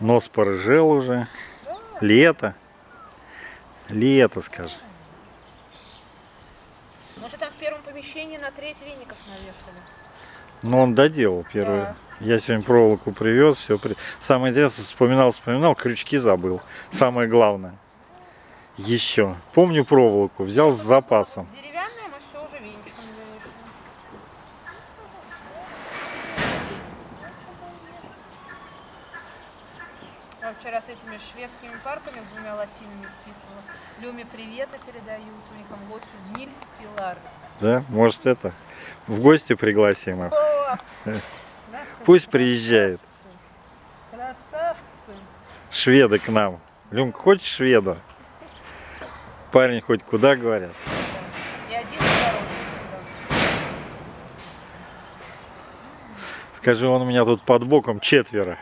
Нос порыжел уже. Лето. Лето, скажи. Может там в первом помещении на треть веников навешали? Но он доделал первый. Да. Я сегодня проволоку привез, все. При... Самое интересное, вспоминал, вспоминал, крючки забыл. Самое главное. Еще. Помню проволоку, взял с запасом. Я вчера с этими шведскими парками с двумя лосинами списывала. Люме приветы передают, у них там гости Нильс и Ларс. Да? Может это? В гости пригласим их. Пусть приезжает. Красавцы! Шведы к нам. Люмка, хочешь шведа? Парень хоть куда говорят. Скажи, он у меня тут под боком четверо.